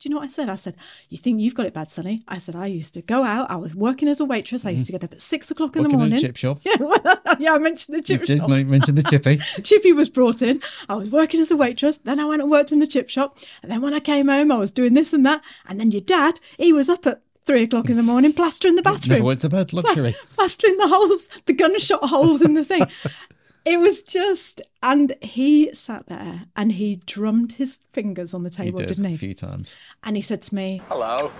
Do you know what I said? I said, You think you've got it bad, Sonny? I said, I used to go out. I was working as a waitress. I used to mm-hmm. get up at six o'clock in the Working in a morning. chip shop. Yeah, well, yeah, I mentioned the You chip did mention the chippy. Chippy was brought in. I was working as a waitress. Then I went and worked in the chip shop. And then when I came home, I was doing this and that. And then your dad, he was up at three o'clock in the morning plastering the bathroom. Never went to bed. Luxury. Plas- plastering the holes, the gunshot holes in the thing. It was just, and he sat there and he drummed his fingers on the You table, did didn't a few times. And he said to me, Hello.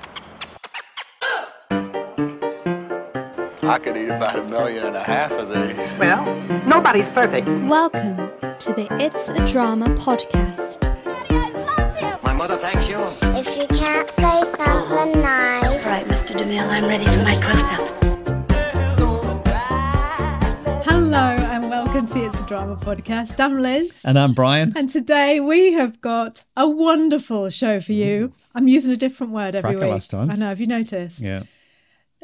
I could eat about a million and a half of these. Well, nobody's perfect. Welcome to the It's a Drama podcast. Daddy, My mother thanks you. If you can't say something nice, Right, Mr. DeMille, I'm ready for my close-up. Hello welcome to It's a Drama podcast. I'm Liz. And I'm Brian. And today we have got a wonderful show for you. Mm. I'm using a different word every Cracker week. last time. I know, have you noticed? Yeah.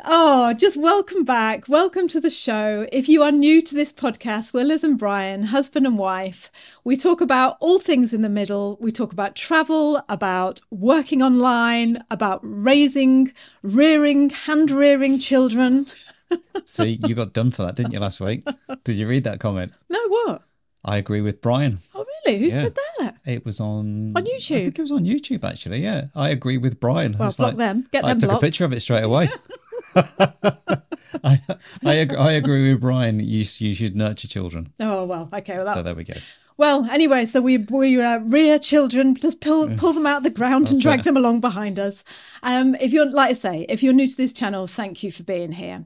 Oh, just welcome back. Welcome to the show. If you are new to this podcast, we're Liz and Brian, husband and wife. We talk about all things in the middle. We talk about travel, about working online, about raising, rearing, hand rearing children. See, you got done for that, didn't you, last week? Did you read that comment? No, what? I agree with Brian. Oh, really? Who Yeah. said that? It was on On YouTube? I think it was on YouTube actually. Yeah, I agree with Brian. I Well, block them. Get I them took blocked. a picture of it straight away. I, I I agree with Brian. You you should nurture children. Oh, well, okay. Well, that, So there we go. Well, anyway, so we we uh, rear children, just pull pull them out of the ground and drag it. them along behind us. Um, if you're like I say, if you're new to this channel, thank you for being here.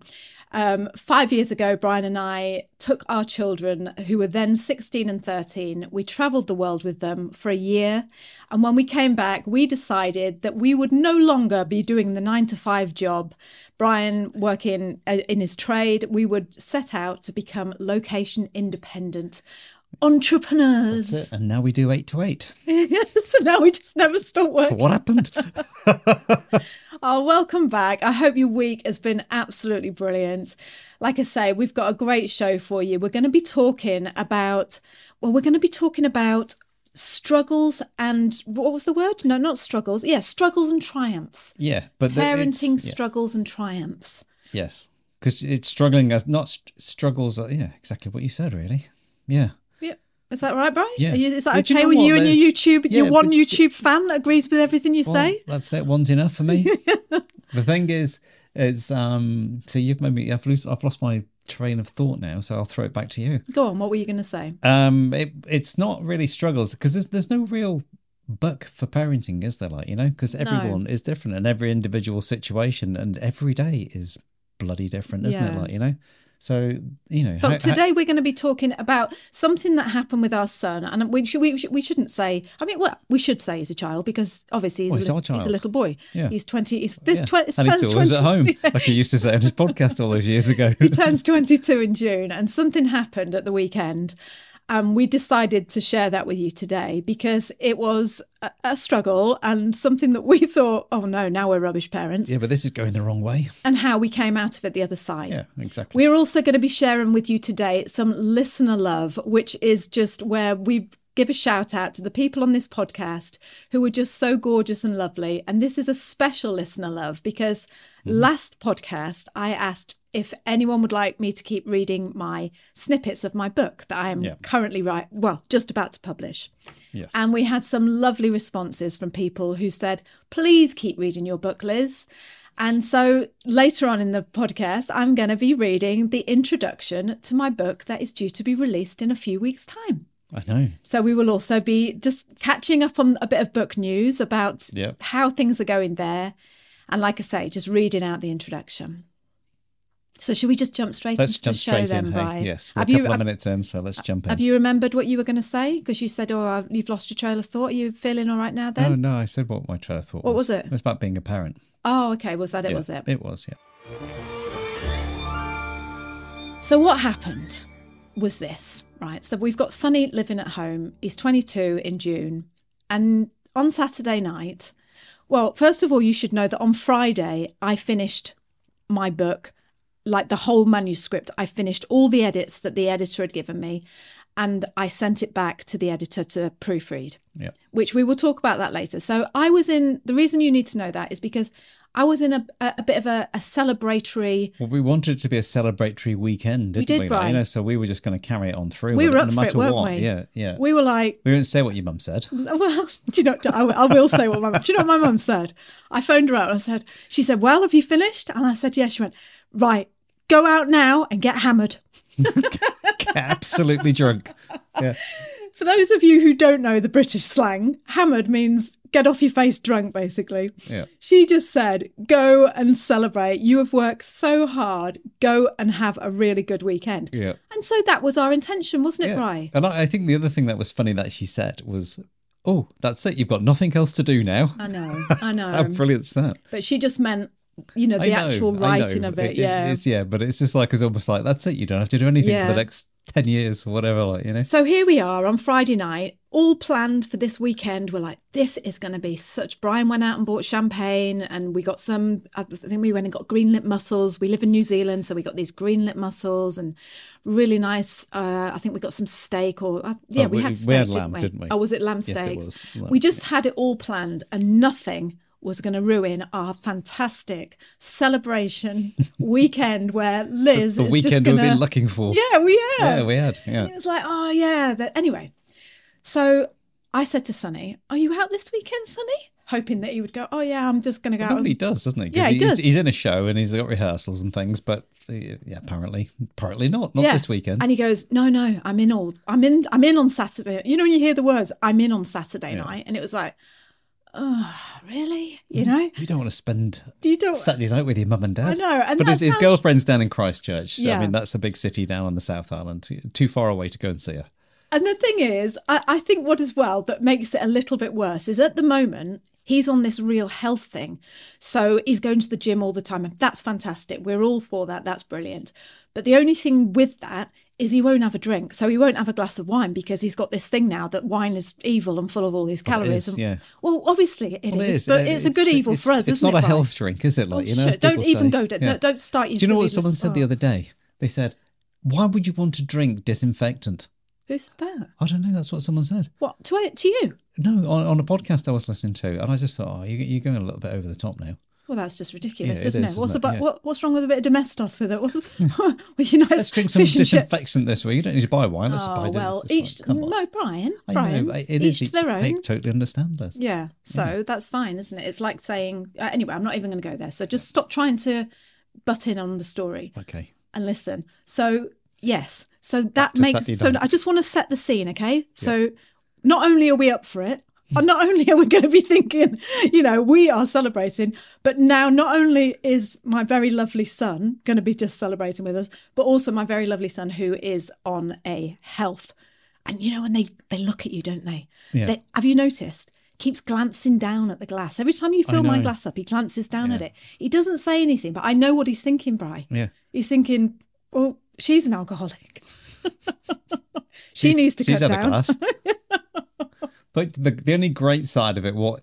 Um, five years ago, Brian and I took our children, who were then 16 and 13. We travelled the world with them for a year. And when we came back, we decided that we would no longer be doing the nine to five job. Brian working uh, in his trade, we would set out to become location independent entrepreneurs. And now we do eight to eight. so now we just never stop working. What happened? Oh, welcome back. I hope your week has been absolutely brilliant. Like I say, we've got a great show for you. We're going to be talking about, well, we're going to be talking about struggles and what was the word? No, not struggles. Yeah, struggles and triumphs. yeah, but Parenting yes. struggles and triumphs. Yes, because it's struggling as not st- struggles. Yeah, exactly what you said. Really. Yeah. Is that right, Brian? Yeah. You, is that But do you okay know with what? you and your YouTube, yeah, your one YouTube fan that agrees with everything you Well, say? That's it. One's enough for me. the thing is, is um. So you've made me. I've lost. I've lost my train of thought now. So I'll throw it back to you. Go on, what were you going to say? Um. It, it's not really struggles because there's there's no real book for parenting, is there? Like you know, because everyone is different and every individual situation and every day is bloody different, isn't Yeah. it? Like you know. So you know. But today we're going to be talking about something that happened with our son, and we should, we, should, we shouldn't say. I mean, well, we should say he's a child because obviously he's, Well, a, little, he's a little boy. Yeah. He's twenty. He's this yeah. twen- and he still 20 lives at home, like he used to say on his podcast all those years ago. he turns twenty-two in June, and something happened at the weekend. And we decided to share that with you today because it was a, a struggle and something that we thought, oh no, now we're rubbish parents, yeah, but this is going the wrong way. and how we came out of it the other side. Yeah, exactly. We're also going to be sharing with you today some listener love, which is just where we give a shout out to the people on this podcast who are just so gorgeous and lovely. And this is a special listener love because mm-hmm. last podcast I asked if anyone would like me to keep reading my snippets of my book that I am Yeah. currently right well just about to publish. yes. And we had some lovely responses from people who said, please keep reading your book, Liz. And so later on in the podcast, I'm going to be reading the introduction to my book that is due to be released in a few weeks' time. I know. So we will also be just catching up on a bit of book news about Yep. how things are going there. And like I say, just reading out the introduction. So should we just jump straight Let's into jump the show straight then, in. Hey, yes, we're Have a you, of minutes in, so let's jump in. have you remembered what you were going to say? Because you said, "Oh, you've lost your trail of thought." Are you feeling all right now? Oh, then? No, no, I said what my trail of thought What was. was it? It was about being a parent. Oh, okay. Was that it? Yeah, Was it? It was, yeah. So what happened was this, right? So we've got Sonny living at home. He's 22 in June, and on Saturday night, well, first of all, you should know that on Friday I finished my book, like the whole manuscript. I finished all the edits that the editor had given me. And I sent it back to the editor to proofread, Yeah. which we will talk about that later. So I was in, the reason you need to know that is because I was in a, a, a bit of a, a celebratory, Well, we wanted it to be a celebratory weekend, didn't we? did, like, Brian. you know, so we were just going to carry it on through. we were it, up no for it, matter weren't what. we? Yeah, yeah. We were like, We won't say what your mum said. well, do you know, I, will- I will say what my mum, do you know what my mum said? I phoned her out and I said, she said, well, have you finished? And I said, yes. She went, right, go out now and get hammered. Absolutely drunk. Yeah. For those of you who don't know the British slang, hammered means get off your face drunk, basically. Yeah. She just said, go and celebrate. You have worked so hard. Go and have a really good weekend. Yeah. And so that was our intention, wasn't it, Yeah. Bri? And I, I think the other thing that was funny that she said was, "Oh, that's it. You've got nothing else to do now." I know, I know. How brilliant's that? But she just meant, you know, the know, actual writing of it. yeah. it's, yeah, but it's just like it's almost like that's it. You don't have to do anything Yeah. for the next ten years or whatever. Like you know. So here we are on Friday night, all planned for this weekend. We're like, this is going to be such. Brian went out and bought champagne, and we got some. I think we went and got green lip mussels. We live in New Zealand, so we got these green lip mussels and really nice. Uh, I think we got some steak, or uh, yeah, Oh, we, we- had we steak, had didn't lamb, we? didn't we? Oh, was it lamb Yes, it steaks? was. Lamb, we just had it all planned, and nothing was going to ruin our fantastic celebration weekend where Liz the is weekend just we've been looking for. Yeah, we have. Yeah, we had. Yeah. It was like, oh yeah. That, anyway, so I said to Sonny, "Are you out this weekend, Sonny?" Hoping that he would go, "Oh yeah, I'm just going to go." Well, out. he does, doesn't he? Yeah, he he's, does. He's in a show and he's got rehearsals and things, but uh, yeah, apparently, apparently not. Not Yeah. this weekend. And he goes, "No, no, I'm in all. I'm in. I'm in on Saturday. You know when you hear the words, I'm in on Saturday night, and it was like, oh, really? You know, you don't want to spend you don't. Saturday night with your mum and dad. I know, and but his, his girlfriend's down in Christchurch. Yeah. I mean, that's a big city down on the South Island. Too far away to go and see her. And the thing is, I, I think what as well that makes it a little bit worse is at the moment he's on this real health thing. So he's going to the gym all the time. And that's fantastic. We're all for that. That's brilliant. But the only thing with that is he won't have a drink. So he won't have a glass of wine because he's got this thing now that wine is evil and full of all these Well, calories. is, and, yeah. Well, obviously it Well, it is, is. but Uh, it's, a good evil it's- for us, It's not it? a health drink, is it? Like Oh, you know, as don't even say. go to- don't- don't start Do you know what someone said the other day? They said, "Why would you want to drink disinfectant?" Who said that? I don't know. That's what someone said. What to to you? No, on, on a podcast I was listening to, and I just thought, "Oh, you, you're going a little bit over the top now." Well, that's just ridiculous, Yeah, it isn't is, it? What's it? about Yeah. what, what's wrong with a bit of domestos with it? With your nice Let's drink some fish and chips? disinfectant this week. You don't need to buy wine. Let's buy Oh this. well, each no, Brian, I Brian, know, it each is. to their own. totally understand this. Yeah, so that's fine, isn't it? It's like saying uh, anyway. I'm not even going to go there. So just stop trying to butt in on the story Okay. and listen. So yes, so that makes so. I just want to set the scene, okay? So not only are we up for it. Not only are we going to be thinking, you know, we are celebrating, but now not only is my very lovely son going to be just celebrating with us, but also my very lovely son who is on a health. And you know, when they they look at you, don't they? Yeah. They have you noticed? Keeps glancing down at the glass. Every time you fill my glass up, he glances down at it. He doesn't say anything, but I know what he's thinking, Bri. Yeah. He's thinking, well, she's an alcoholic. she She's- needs to she's cut had down. a glass. but the the only great side of it, what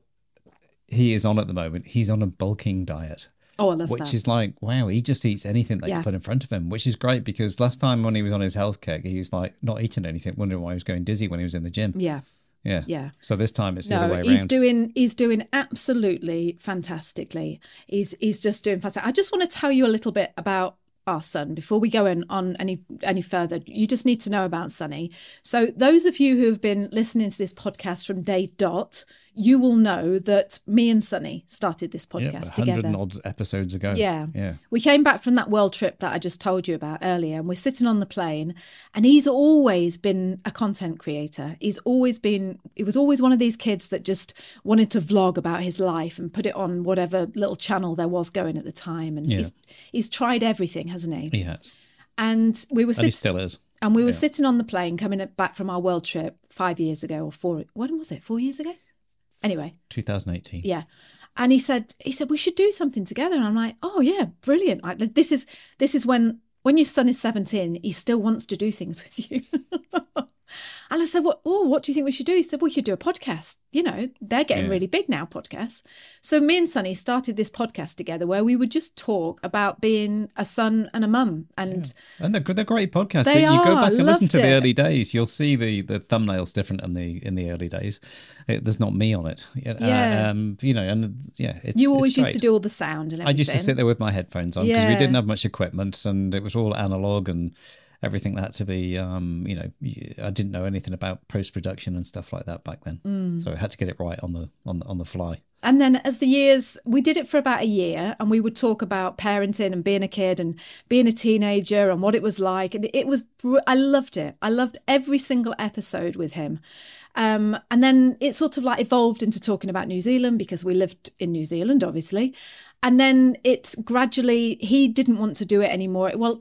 he is on at the moment, he's on a bulking diet. Oh, I love which that. is like wow he just eats anything that Yeah. you put in front of him which is great because last time when he was on his health kick he was like not eating anything wondering why he was going dizzy when he was in the gym yeah. yeah Yeah. so this time it's the other No, way he's doing he's doing absolutely fantastically. He's he's just doing fantastic. I just want to tell you a little bit about our son before we go in on any any further. You just need to know about Sonny So those of you who have been listening to this podcast from day dot, you will know that me and Sonny started this yeah, podcast 100 together. odd episodes ago Yeah. yeah We came back from that world trip that I just told you about earlier, and we're sitting on the plane. And he's always been a content creator. He's always been, he was always one of these kids that just wanted to vlog about his life and put it on whatever little channel there was going at the time. And Yeah. he's he's tried everything, hasn't he? he has And we were sitting. still is And we were sitting on the plane coming back from our world trip five years ago or four. When was it? Four years ago? Anyway, 2018 yeah. And he said, he said, we should do something together. And I'm like, oh yeah, brilliant. Like this is this is when when your son is 17, he still wants to do things with you. And I said, "What? Oh, what do you think we should do?" He said, "We could do a podcast. You know, they're getting Yeah. really big now, podcasts." So me and Sonny started this podcast together where we would just talk about being a son and a mum, and And they're, they're great podcasts. They you go back and listen to loved the early days. You'll see the, the thumbnails different in the in the early days. It, there's not me on it. Uh, Yeah. Um, you know, and yeah, it's you always used to do all the sound and I used to sit there with my headphones on because we didn't have much equipment and it was all analog and everything that had to be, um, you know, I didn't know anything about post production and stuff like that back then. Mm. So I had to get it right on the on the, on the fly. And then as the years, we did it for about a year and we would talk about parenting and being a kid and being a teenager and what it was like. And it was, I loved it. I loved every single episode with him. Um, and then it sort of like evolved into talking about New Zealand because we lived in New Zealand, obviously. And then it gradually, he didn't want to do it anymore. Well,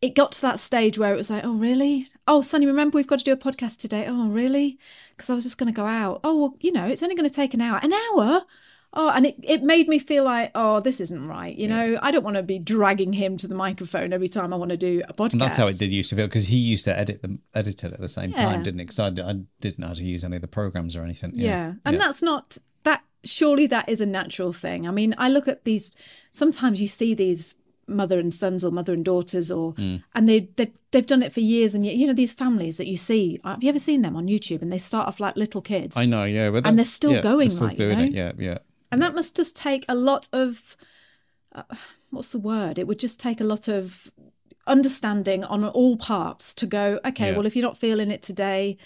it got to that stage where it was like, oh, really? Oh, Sonny, remember we've got to do a podcast today. Oh, really? Because I was just going to go out. Oh, well, you know, it's only going to take an hour. An hour? Oh, and it, it made me feel like, oh, this isn't right. You know, I don't want to be dragging him to the microphone every time I want to do a podcast. And that's how it did used to feel because he used to edit them, edit it at the same Yeah. time, didn't it? Because I, I didn't know how to use any of the programs or anything. Yeah. And Yeah. that's not that surely that is a natural thing. I mean, I look at these sometimes you see these mother and sons or mother and daughters or Mm. and they they've, they've done it for years and you know these families that you see have you ever seen them on YouTube and they start off like little kids I know, yeah, but And they're still yeah, going, they're still like, you doing it. Yeah, yeah. and that must just take a lot of uh, what's the word it would just take a lot of understanding on all parts to go okay Yeah. well if you're not feeling it today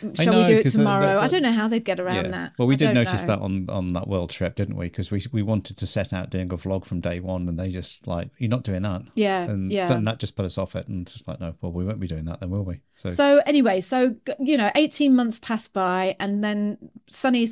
Shall we know, do it 'cause the- the- tomorrow i don't know how they'd get around yeah. that Well, we I did notice know. that on on that world trip, didn't we? Because we we wanted to set out doing a vlog from day one, and they just like, "You're not doing that." Yeah, and yeah. then that just put us off it, and just like, no, well, we won't be doing that, then will we? So, So anyway, so you know, eighteen months pass by, and then Sonny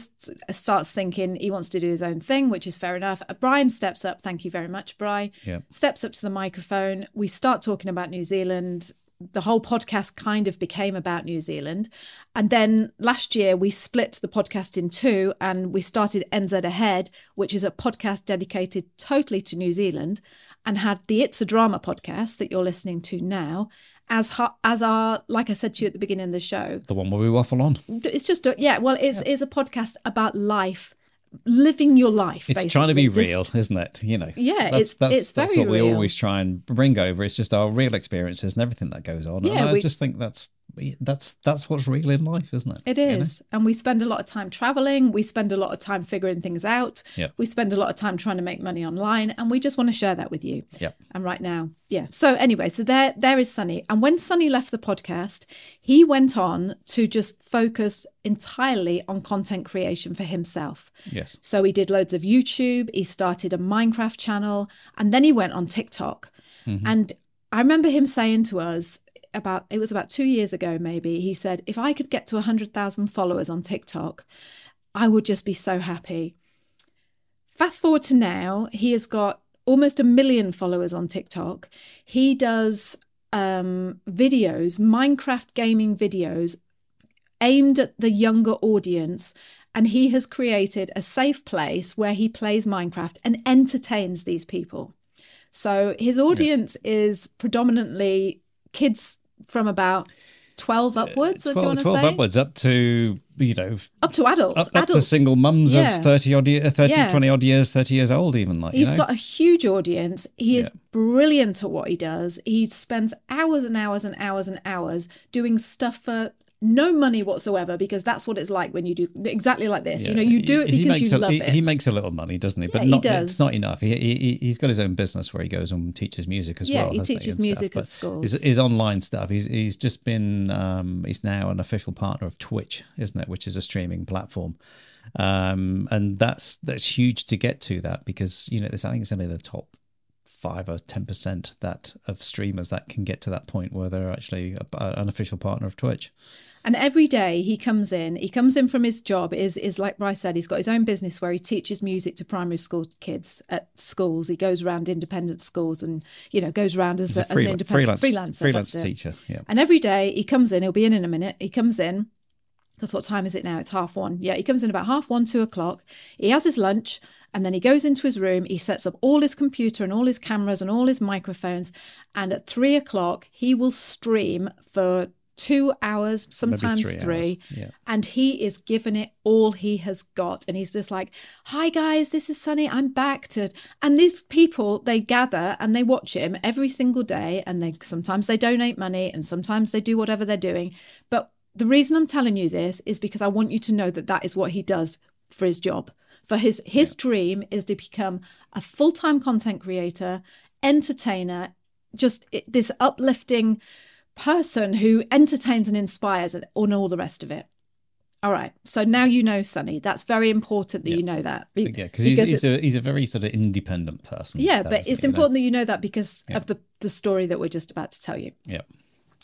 starts thinking he wants to do his own thing, which is fair enough. Uh, Brian steps up. Thank you very much, Brian. Yeah. Steps up to the microphone. We start talking about New Zealand. The whole podcast kind of became about New Zealand, and then last year we split the podcast in two, and we started NZ Ahead, which is a podcast dedicated totally to New Zealand, and had the It's a Drama podcast that you're listening to now as as our like I said to you at the beginning of the show. the one where we waffle on. It's just a, yeah, well, it's it's a podcast about life, living your life. It's trying to be basically. real, isn't it? You know. Yeah, that's, it's- that's, it's that's very what we real. always try and bring over. It's just our real experiences and everything that goes on. Yeah, and I we- just think that's that's that's what's real in life, isn't it? It is. You know? And we spend a lot of time traveling. We spend a lot of time figuring things out. Yep. We spend a lot of time trying to make money online. And we just want to share that with you. Yep. And right now, yeah. So anyway, so there there is Sonny. And when Sonny left the podcast, he went on to just focus entirely on content creation for himself. Yes. So he did loads of YouTube, he started a Minecraft channel, and then he went on TikTok. Mm-hmm. And I remember him saying to us about it was about 2 years ago maybe. He said if I could get to 100,000 followers on TikTok, I would just be so happy. Fast forward to now, he has got almost a million followers on TikTok. He does um, videos, Minecraft gaming videos aimed at the younger audience. And he has created a safe place where he plays Minecraft and entertains these people. So his audience is predominantly kids from about 12 upwards, you 12, want to 12 say? upwards up to, you know, Up to adults. up, up to single mums Yeah. of 30 odd year, 30, Yeah. 20 odd years, 30 years old, even like, He's you know? got a huge audience. He is brilliant at what he does. He spends hours and hours and hours and hours doing stuff for no money whatsoever because that's what it's like when you do exactly like this. You know, you do it He- he because makes you a, love he, it. He makes a little money, doesn't he? But Yeah, he not, does. it's not enough. He, he, he's got his own business where he goes and teaches music as Yeah, well. he hasn't teaches stuff. music at But schools. His, his online stuff, he's, he's just been, um, he's now an official partner of Twitch, isn't it? Which is a streaming platform. Um, and that's, that's huge to get to that because, you know, this, I think it's only the top five or 10% that of streamers that can get to that point where they're actually a, an official partner of Twitch. And every day he comes in, he comes in from his job, is is like Bryce said, he's got his own business where he teaches music to primary school kids at schools. He goes around independent schools and, you know, goes around as, a, a as an independent freelance, freelancer. freelance teacher. Yeah. And every day he comes in, he'll be in in a minute. He comes in, because what time is it now? It's half one. Yeah, he comes in about half one, two o'clock. He has his lunch and then he goes into his room. He sets up all his computer and all his cameras and all his microphones. And at three o'clock, he will stream for two hours, sometimes three three. hours, yeah. And he is giving it all he has got. And he's just like, Hi guys, this is Sonny. I'm back to and these people they gather and they watch him every single day. And they sometimes they donate money and sometimes they do whatever they're doing. But the reason I'm telling you this is because I want you to know that that is what he does for his job. For his his dream is to become a full-time content creator, entertainer, just it- this uplifting person who entertains and inspires and on all the rest of it. All right. So now you know Sonny. That's very important that you know that. Yeah, because he's, he's, a, he's a very sort of independent person. yeah, but it's important that you know that because of the the story that we're just about to tell you. Yeah.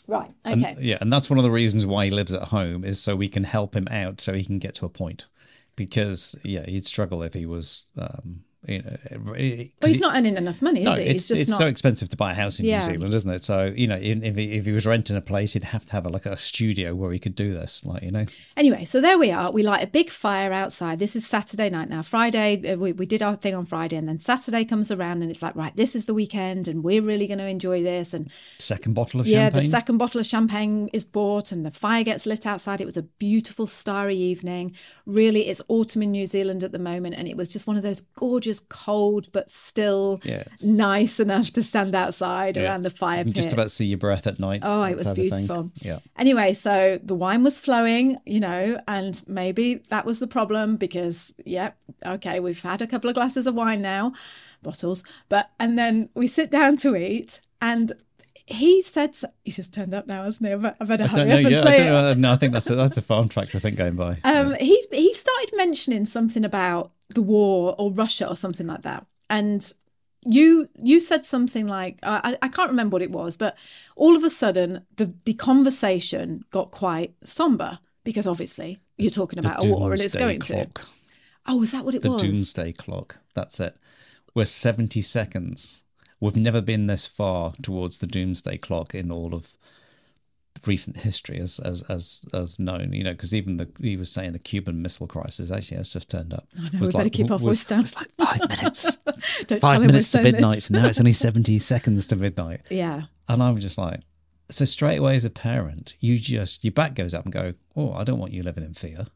Right. And, Okay. yeah, and that's one of the reasons why he lives at home is so we can help him out so he can get to a point. Because yeah, he'd struggle if he was, um, you know, it- But he's he- not earning enough money, is No, he? it's, He's just it's not. so expensive to buy a house in Yeah. New Zealand, isn't it? So you know, in- if he, if he was renting a place, he'd have to have a, like a studio where he could do this, like you know. Anyway, so there we are. We light a big fire outside. This is Saturday night now. Friday, uh, we, we did our thing on Friday, and then Saturday comes around, and it's like, right, this is the weekend, and we're really going to enjoy this. And Second bottle of champagne. yeah, champagne. the second bottle of champagne is bought, and the fire gets lit outside. It was a beautiful, starry evening. Really, it's autumn in New Zealand at the moment, and it was just one of those gorgeous, cold, but still Yeah. nice enough to stand outside Yeah. around the fire pit. just about see your breath at night. Oh, it was type of thing. beautiful. Yeah. Anyway, so the wine was flowing, you know, and maybe that was the problem because, yep, okay, we've had a couple of glasses of wine now, bottles, but, and then we sit down to eat and he said, he's just turned up now, hasn't he? I bet- I better I hurry don't know. up and Yeah, I say don't it. know. No, I think that's a, that's a farm tractor. I think going by. Um, he he started mentioning something about the war or Russia or something like that, and you you said something like I, I can't remember what it was, but all of a sudden the the conversation got quite somber because obviously you're talking The about a war and it's going to. Oh, is that what it The was? doomsday clock. That's it. We're seventy seconds. We've never been this far towards the doomsday clock in all of recent history, as as as, as known. You know, because even the he was saying the Cuban Missile Crisis actually has just turned up. I know, was we better keep our was- voice down. it's like five minutes. Don't five minutes to midnight, and now it's only seventy seconds to midnight. Yeah. And I'm just like, so straight away as a parent, you just your back goes up and go, oh, I don't want you living in fear.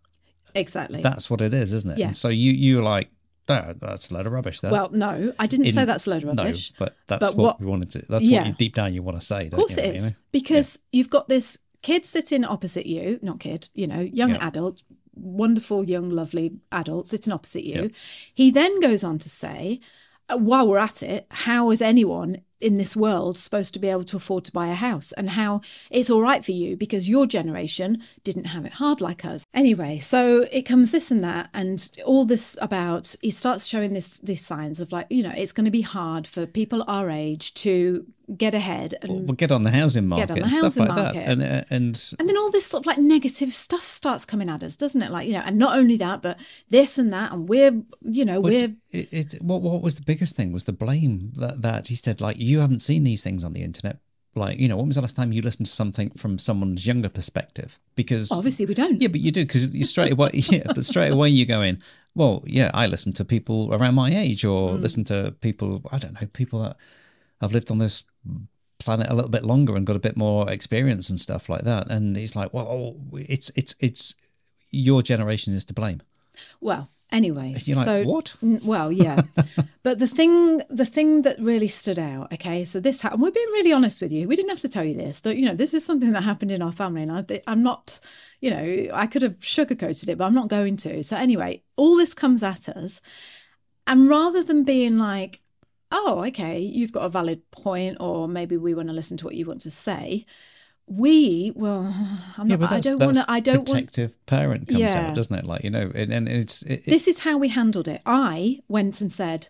Exactly. That's what it is, isn't it? Yeah. And so you you're like, no, that's a load of rubbish. There. well, no, I didn't say that's a load of rubbish. No, but that's But what, what- we wanted to. That's Yeah. what you deep down you want to say. Of course it is. Because you've got this kid sitting opposite you, not kid, you know, young Yeah. adult, wonderful, young, lovely adult sitting opposite you. Yeah. He then goes on to say, uh, while we're at it, how is anyone in this world supposed to be able to afford to buy a house and how it's all right for you because your generation didn't have it hard like us anyway so it comes this and that and all this about he starts showing this these signs of like you know it's going to be hard for people our age to get ahead and We'll get on the housing market on the and stuff housing like that. market. And uh, and and then all this sort of like negative stuff starts coming at us, doesn't it? Like, you know, and not only that, but this and that, and we're, you know, Well, we're, it, it, what what was the biggest thing was the blame that that he said like you haven't seen these things on the internet like you know when was the last time you listened to something from someone's younger perspective because obviously we don't. yeah but you do because you straight away yeah but straight away you go in well yeah I listen to people around my age or Mm. listen to people I don't know people that have lived on this planet a little bit longer and got a bit more experience and stuff like that and it's like well it's it's it's your generation is to blame Well, anyway, You're like, so "What?" N- Well, yeah, but the thing, the thing that really stood out. Okay, so this happened. We're being really honest with you. We didn't have to tell you this. That you know, this is something that happened in our family, and I, I'm not. You know, I could have sugarcoated it, but I'm not going to. So anyway, all this comes at us, and rather than being like, "Oh, okay, you've got a valid point," or maybe we want to listen to what you want to say, we well, I'm yeah, not. but I don't want to. I don't want. protective parent comes Yeah. out, doesn't it? Like you know, and, and it's it, this is how we handled it. I went and said,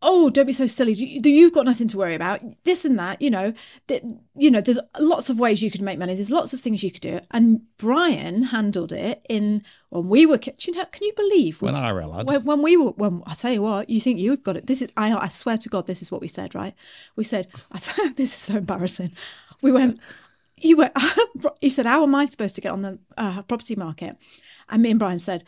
"Oh, don't be so silly. You, you've got nothing to worry about. This and that. You know, that you know. There's lots of ways you could make money. There's lots of things you could do." And Brian handled it in when we were. ki- You know, can you believe When I realized. When, when we were. When I tell you what, you think you've got it. This is. I. I swear to God, this is what we said. Right? We said. I this is so embarrassing. We went. You went. he said, "How am I supposed to get on the uh, property market?" And me and Brian said,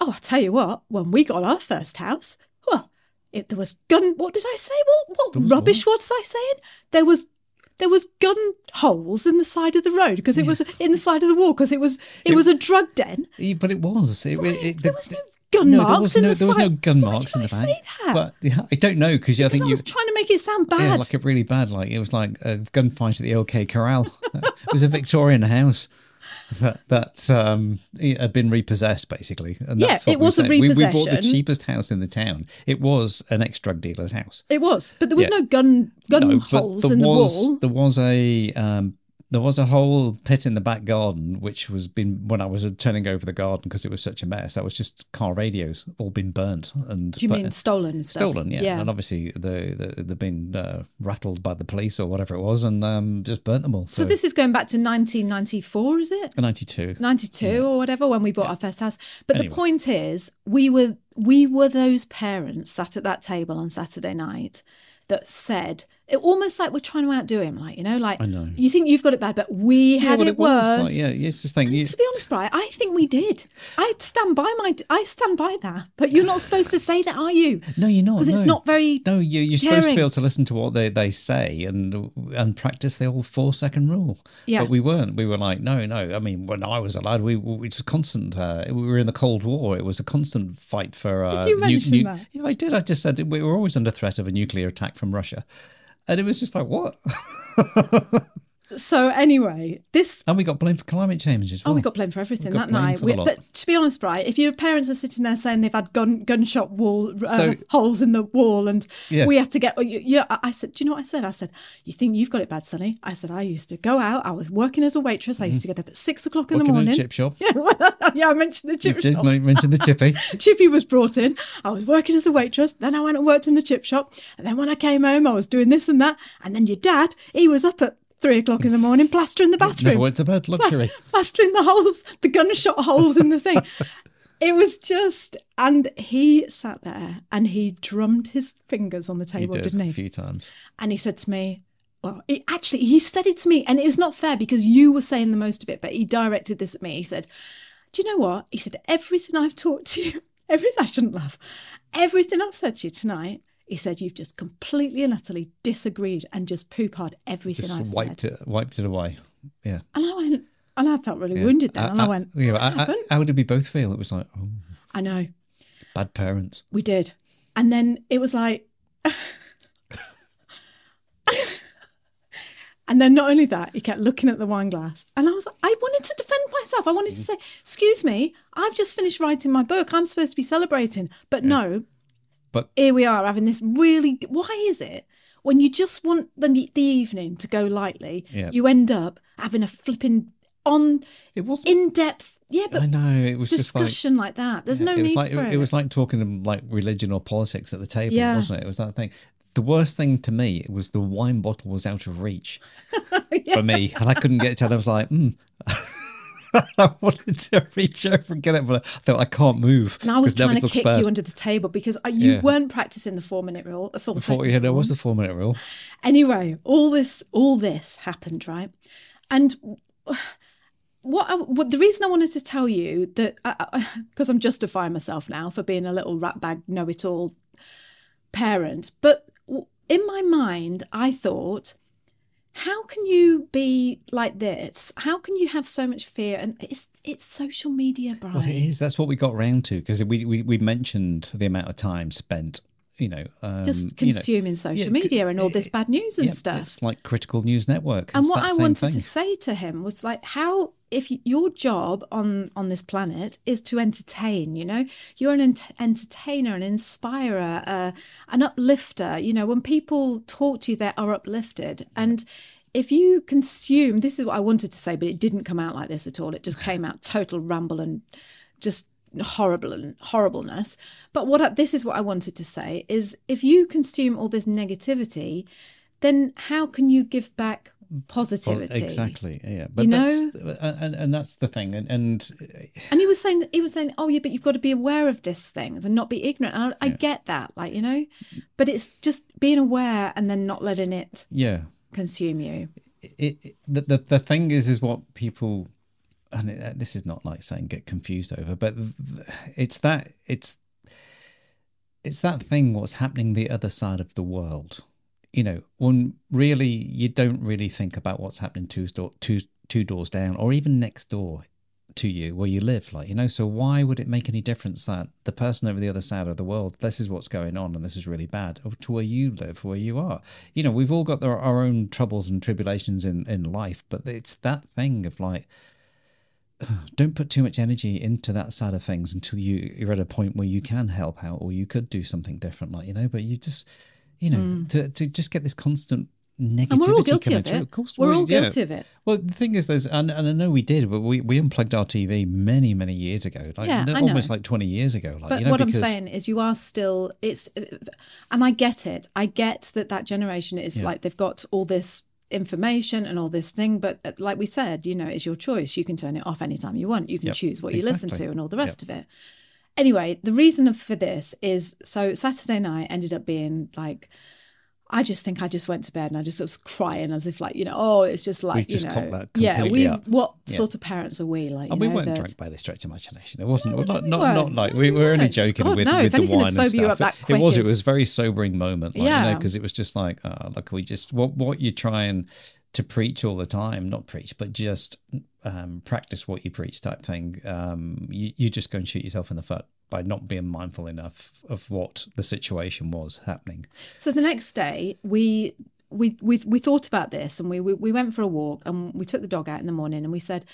"Oh, I'll tell you what. When we got our first house, well, it, there was gun. What did I say? What? What was rubbish was I saying? There was." there was gun holes in the side of the road because it was in the side of the wall because it was it, was a drug den. But it was. It, it, it- there was no gun no, marks there was in no, the there was no gun marks in the I back. say that? But yeah, I don't know because I because think I you was trying to make it sound bad. yeah, like a really bad like it was like a gunfight at the OK Corral. it was a Victorian house that that um it had been repossessed basically. And Yeah, it we was a said. We, we bought the cheapest house in the town. It was an ex drug dealer's house. it was, but there was Yeah. no gun gun No, but holes there in the was wall. there was a um there was a whole pit in the back garden, which was been when I was turning over the garden because it was such a mess. That was just car radios, all been burnt and Do you but- mean stolen stuff? stolen? Yeah. yeah. and obviously they they they've been uh, rattled by the police or whatever it was, and um, just burnt them all. So this is going back to 1994, is it? ninety two. 92 or whatever when we bought our first house. But Anyway. the point is, we were we were those parents sat at that table on Saturday night that said almost like we're trying to outdo him, like you know, like I know. you think you've got it bad, but we had well, it, worse. Like, yeah, it's just think. And You, to be honest, Brian, I think we did. I stand by my. I stand by that. But you're not supposed to say that, are you? no, you're not. because it's no. not very. No, you, you're supposed to be able to listen to what they, they say and and practice the old four second rule. Yeah. But we weren't. We were like, no, no. I mean, when I was a lad, we, we was constant. Uh, we were in the Cold War. It was a constant fight for. Uh, you mention that? Yeah, I did. I just said we were always under threat of a nuclear attack from Russia. And it was just like, what? So anyway, this And we got blamed for climate change as well. Oh, we got blamed for everything that night. We, but to be honest, Bright, if your parents are sitting there saying they've had gun gunshot wall uh, So- holes in the wall, and Yeah. we had to get, you, you, I I said, do you know what I said? I said, you think you've got it bad, Sonny? I said, I used to go out. I was working as a waitress. I used to get up at six o'clock in Mm-hmm. Working the in morning. chip shop. yeah, yeah, I mentioned the chip You did shop. mention the chippy. Chippy was brought in. I was working as a waitress. Then I went and worked in the chip shop. And then when I came home, I was doing this and that. And then your dad, he was up at three o'clock in the morning plastering the bathroom. Never went to bed. Luxury. Plas- plastering the holes, the gunshot holes in the thing. It was just, and he sat there and he drummed his fingers on the table, did didn't a few times. And he said to me, well, he, actually, he said it to me, and it's not fair because you were saying the most of it, but he directed this at me. He said, Do you know what? He said, Everything I've taught to you, everything, I shouldn't laugh, everything I've said to you tonight, he said, You've just completely and utterly disagreed and just poo-pahed everything I Just said. wiped it, wiped it away. Yeah. And I went, and I felt really wounded then. and I, went, yeah, I, "I I, how did we both feel? It was like, oh, I know. bad parents. We did. And then it was like, and then not only that, he kept looking at the wine glass. And I was, like, I wanted to defend myself. I wanted to mm. say, excuse me, I've just finished writing my book. I'm supposed to be celebrating. But no, But here we are having this really, why is it? When you just want the, the evening to go lightly, Yeah. you end up having a flipping on it was. in depth, yeah, but I know it was just like discussion like, that. There's no it was need like for it. it was like talking like religion or politics at the table, Yeah. wasn't it? It was that thing. The worst thing to me was the wine bottle was out of reach for me, and I couldn't get it. I was like, mm. I wanted to reach over and get it, but I thought I can't move. And I was trying to kick bad. you under the table because you Yeah. weren't practicing the four minute rule. The four second yeah, there rule. was the four minute rule. Anyway, all this, all this happened, right? And what, I, what the reason I wanted to tell you that because I'm justifying myself now for being a little rat bag know it all parent, but in my mind, I thought. How can you be like this? How can you have so much fear? And it's it's social media, Brian. Well, it is. That's what we got round to because we, we we mentioned the amount of time spent. You know, um, Just you know- consuming social yeah, media and all this bad news and yeah, stuff. It's like critical news network. and what I wanted thing. to say to him was like, how if your job on on this planet is to entertain, you know, you're an ent- entertainer, an inspirer, uh, an uplifter. You know, when people talk to you, they are uplifted, and if you consume, this is what I wanted to say, but it didn't come out like this at all. It just came out total ramble and just horrible and horribleness. But what I, this is what I wanted to say is, if you consume all this negativity, then how can you give back Well, positivity? exactly. Yeah, but You that's and, and that's the thing, and, and eh, And he was saying, he was saying, oh yeah, but you've got to be aware of these things and not be ignorant. And I, I get that, like you know, but it's just being aware and then not letting it yeah, consume you. it, it the, the the thing is is what people and it, uh, this is not like saying get confused over but it's that it's it's that thing what's happening the other side of the world. You know, when really you don't really think about what's happening two door two two doors down or even next door to you where you live like you know? So why would it make any difference that the person over the other side of the world this is what's going on and this is really bad or to where you live where you are? You know we've all got our, our own troubles and tribulations in in life but it's that thing of like don't put too much energy into that side of things until you you're at a point where you can help out or you could do something different like you know but you just you know to, to just get this constant negativity Mm. and we're all guilty of through. it. Of course, we're we- all yeah. guilty of it. Well, the thing is, there's, and, and I know we did, but we, we unplugged our TV many, many years ago, like Yeah, no- I know. almost like 20 years ago. Like, But you know, what I'm saying is, you are still. It's, and I get it. I get that that generation is Yeah. like they've got all this information and all this thing, but uh, like we said, you know, it's your choice. You can turn it off anytime you want. You can Yep, choose what you listen to and all the rest of it. Anyway, the reason for this is so Saturday night ended up being like. I just think I just went to bed and I just was crying as if like you know oh it's just like just you know that yeah we've what Yeah. sort of parents are we like you and we know, weren't that- drunk by any stretch of imagination. It wasn't not we not, weren't. like we we were only joking God, with, no, with the wine and you stuff. it, it was it was a very sobering moment, like, you know, Yeah. because it was just like oh, like we just what what you're trying to preach all the time, not preach, but just um, practice what you preach type thing. Um, you you just go and shoot yourself in the foot by not being mindful enough of what the situation was happening. So the next day, we we we we thought about this, and we, we we went for a walk, and we took the dog out in the morning, and we said,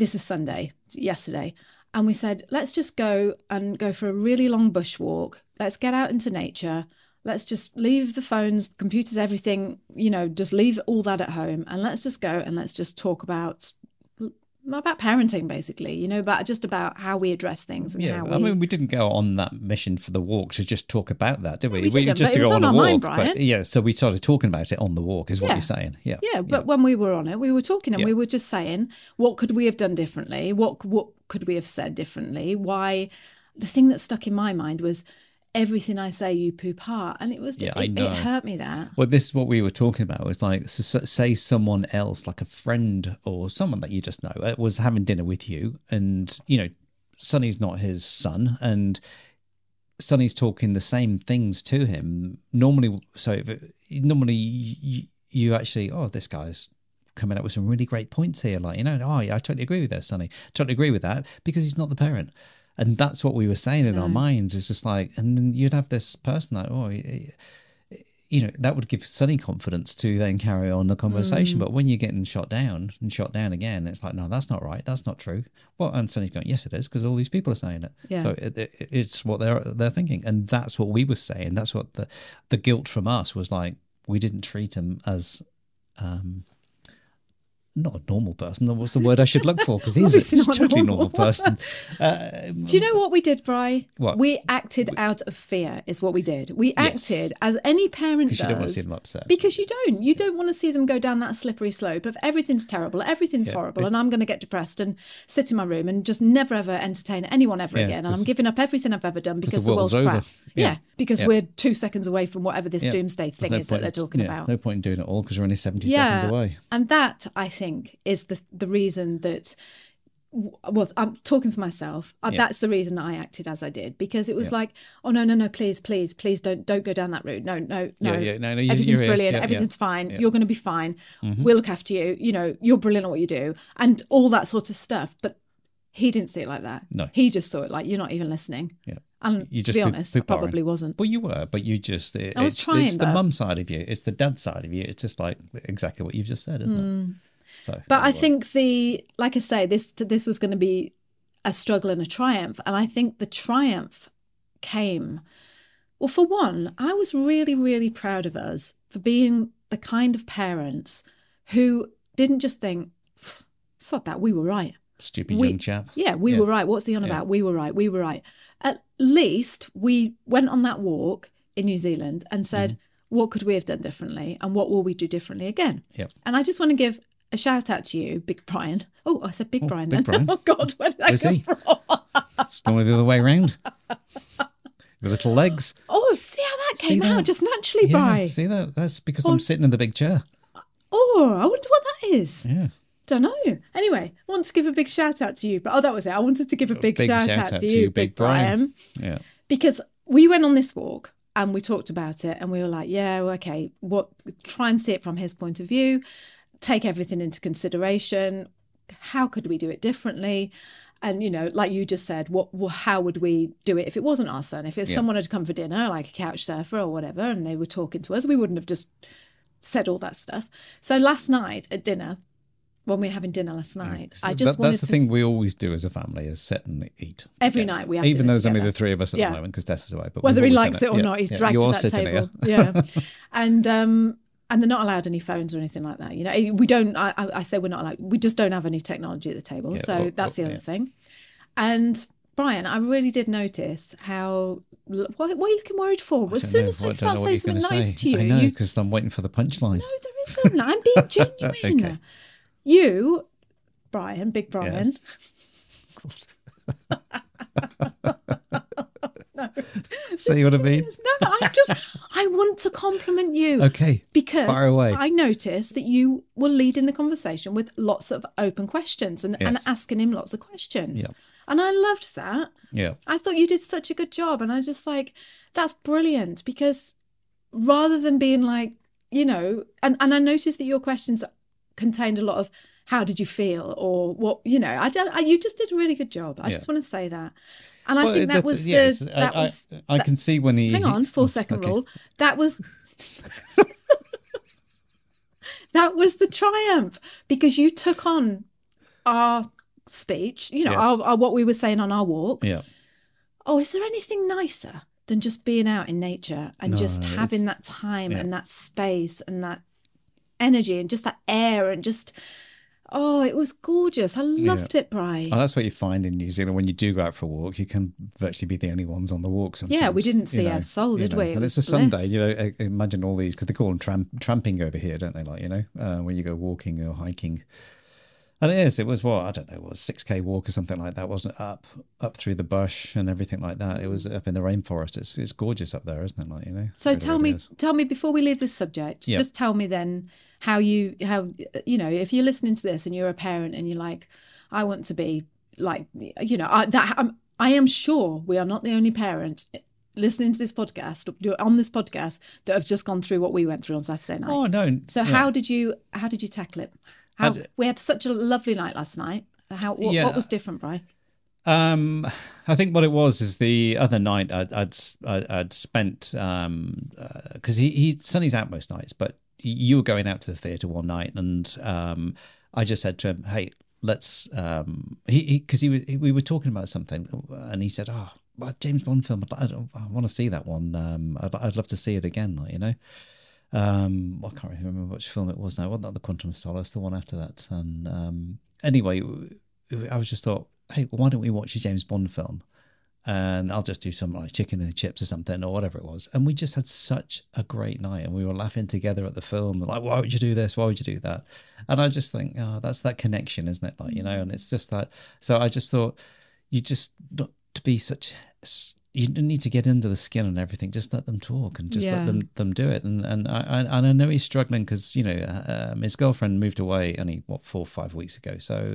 "This is Sunday, yesterday," and we said, "Let's just go and go for a really long bush walk. Let's get out into nature. Let's just leave the phones, computers, everything. You know, just leave all that at home, and let's just go and let's just talk about." About parenting, basically, you know, about just about how we address things and Yeah, how we. I mean, we didn't go on that mission for the walk to just talk about that, did we? we didn't, just it was on our mind, Brian. But yeah, so we started talking about it on the walk, is what Yeah. you're saying. Yeah, Yeah, but when we were on it, we were talking and Yeah. we were just saying, what could we have done differently? What what could we have said differently? Why? The thing that stuck in my mind was everything I say, you poop heart, and it was Yeah, just, I it, it hurt me that. Well, this is what we were talking about. Was like, s s- say someone else, like a friend or someone that you just know, uh, was having dinner with you, and you know, Sonny's not his son, and Sonny's talking the same things to him. Normally, so if it, normally you, you actually, oh, this guy's coming up with some really great points here. Like, you know, oh, yeah, I totally agree with that, Sonny. Totally agree with that because he's not the parent. And that's what we were saying in our minds. It's just like, and then you'd have this person like, oh, you know, that would give Sonny confidence to then carry on the conversation. Mm. But when you're getting shot down and shot down again, it's like, no, that's not right. That's not true. Well, and Sonny's going, yes, it is, because all these people are saying it. Yeah. So it, it, it's what they're they're thinking, and that's what we were saying. That's what the the guilt from us was like. We didn't treat him as. Um, not a normal person. What's the word I should look for? Because he's a totally normal. normal person. Uh, Do you know what we did, Bri? What? We acted out of fear, is what we did. We Yes. acted as any parent does. Because you don't want to see them upset. Because you don't. You don't want to see them go down that slippery slope of everything's terrible, everything's Yeah, horrible, and I'm going to get depressed and sit in my room and just never ever entertain anyone ever Yeah, again. And I'm giving up everything I've ever done because the the world's, world's crap. Yeah, Yeah. because Yeah. we're two seconds away from whatever this Yeah. doomsday There's thing no is that they're talking yeah, about. No point in doing it all because we're only 70 yeah, seconds away. and that I think is the the reason that. Well, I'm talking for myself. Uh, Yeah. That's the reason I acted as I did because it was Yeah. like, oh no, no, no, please, please, please don't don't go down that route. No, no, no. Yeah, no, no, you- Everything's brilliant. Everything's fine. Mm-hmm. You're going to be fine. We'll look after you. You know, you're brilliant at what you do, and all that sort of stuff. But he didn't see it like that. No. he just saw it like you're not even listening. Yeah. And You to just be poop- honest, I probably wasn't. Well, you were, but you just. It, I was it's, trying, It's the mum side of you. It's the dad side of you. It's just like exactly what you've just said, isn't it? So. But I think the like I say, this this was going to be a struggle and a triumph, and I think the triumph came. Well, for one, I was really, really proud of us for being the kind of parents who didn't just think, "Sod that, we were right." stupid we- young chap. Yeah, we Yeah. were right. What's he on Yeah. about? We were right. We were right. At least we went on that walk in New Zealand and said, Mm-hmm. what could we have done differently and what will we do differently again? Yep. And I just want to give a shout out to you, Big Brian. Oh, I said Big oh, Brian Big then. Brian. oh, God, where did that Where's come he? from? It's normally the other way around. With little legs. Oh, see how that See came that? out just naturally, Yeah, Brian. see that? That's because Oh. I'm sitting in the big chair. Oh, I wonder what that is. Yeah. Don't know. Anyway, I want to give a big shout out to you. But oh, that was it. I wanted to give a big, shout, out to you, Big Brian. Yeah. because we went on this walk and we talked about it and we were like yeah well, okay what try and see it from his point of view take everything into consideration how could we do it differently and you know like you just said what how would we do it if it wasn't our son if it's Yeah. someone had come for dinner like a couch surfer or whatever and they were talking to us we wouldn't have just said all that stuff so last night at dinner when we were having dinner last night i just That- wanted that's the to thing we always do as a family is sit and eat Every together. night we have even though there's only the three of us at Yeah. the moment because Tess is away. But whether he likes it or Yeah, not, he's dragged to that sitting table. here. yeah, and um, and they're not allowed any phones or anything like that. You know, eh, we don't. I, I say we're not allowed. We just don't have any technology at the table. Yeah, so well, that's the other yeah. thing. And Brian, I really did notice how. Why, what are you looking worried for? As soon know. as I I start saying something nice say. to you, I know because I'm waiting for the punchline. no, there isn't. I'm being genuine. Okay. You, Brian, Big Brian. See what I mean? No, I just I want to compliment you. Okay. Because Fire away. I noticed that you were leading the conversation with lots of open questions and, and asking him lots of questions. Yeah. And I loved that. Yeah. I thought you did such a good job. And I was just like, that's brilliant because rather than being like, you know, and, and I noticed that your questions contained a lot of how did you feel or what, you know, I, don't- I you just did a really good job. I Yeah. just want to say that. And I Well, think that that- was yes, the, I- that I- was, I that- can see when he. hang on, four oh, second okay. rule. That was that was the triumph because you took on our speech, you know, Yes. our, our, what we were saying on our walk. Yeah. Oh, is there anything nicer than just being out in nature and just having that time yeah. and that space and that energy and just that air and just oh, it was gorgeous. I loved it, Bri. Oh, that's what you find in New Zealand when you do go out for a walk. You can virtually be the only ones on the walk. Sometimes, Yeah, we didn't you see know, a soul, did know. we? It And was it's a Sunday. You know, imagine all these because they call them tramp, tramping over here, don't they? Like you know, uh, when you go walking or hiking. And it is. It was what I don't know. It was six k walk or something like that, wasn't it? Up, up through the bush and everything like that. It was mm. up in the rainforest. It's it's gorgeous up there, isn't it? Like you know. So really, tell me, is. tell me before we leave this subject, Yeah. just tell me then how you how you know if you're listening to this and you're a parent and you're like, I want to be like you know I, that I'm, I am sure we are not the only parent listening to this podcast on this podcast that have just gone through what we went through on Saturday night. Oh no. so yeah. how did you how did you tackle it? How, we had such a lovely night last night. How what, Yeah. what was different, Bri? Um, I think what it was is the other night I'd I'd, I'd spent um because he he Sonny's out most nights, but you were going out to the theatre one night, and um I just said to him, hey, let's um he because he, was we were talking about something, and he said, oh. Well, James Bond film. I, I want to see that one. Um, I'd, I'd love to see it again. Like you know, um, I can't remember which film it was now. Wasn't that the Quantum of Solace? The one after that. And um, anyway, I was just thought, hey, why don't we watch a James Bond film? And I'll just do some like chicken and the chips or something or whatever it was. And we just had such a great night, and we were laughing together at the film. Like, why would you do this? Why would you do that? And I just think, oh, that's that connection, isn't it? Like, you know, and it's just that. So I just thought, you just not to be such. You don't need to get into the skin and everything. Just let them talk and just Yeah. let them them do it. And and I and I know he's struggling because you know um, his girlfriend moved away only what four or five weeks ago. So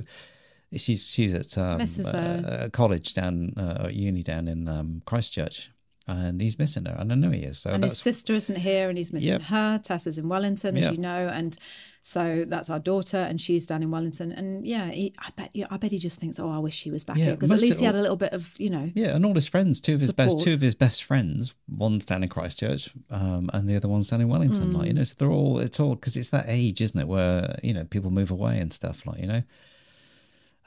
she's she's at um, uh, a college down uh, at uni down in um, Christchurch, and he's missing her. And I know he is. So and his sister isn't here and he's missing Yep. her tess is in wellington as Yep. you know and so that's our daughter and she's down in wellington and yeah he, i bet yeah, i bet he just thinks oh i wish she was back Yeah, here because at least he had a little bit of you know yeah, and all his friends, two of his best, two of his best friends, one's down in Christchurch, um, and the other one's down in Wellington. Like you Mm. know, so they're all it's all because it's that age, isn't it, where you know people move away and stuff. Like you know,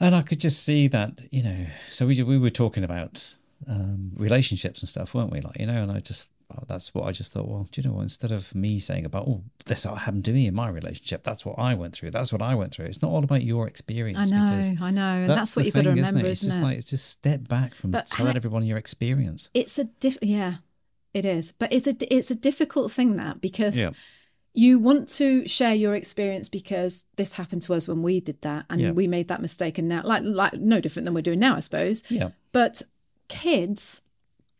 and I could just see that you know. So we we were talking about um, relationships and stuff, weren't we? Like you know, and I just oh, that's what I just thought. Well, do you know what? Instead of me saying about oh this happened to me in my relationship, that's what I went through. That's what I went through. It's not all about your experience. i know i know and that's, what you've got to thing, remember it? isn't, It's just it like it's just step back from But telling I- everyone your experience. it's a diff yeah it is but it's a it's a difficult thing that because Yeah. you want to share your experience because this happened to us when we did that and Yeah. we made that mistake and now like like no different than we're doing now i suppose Yeah. but kids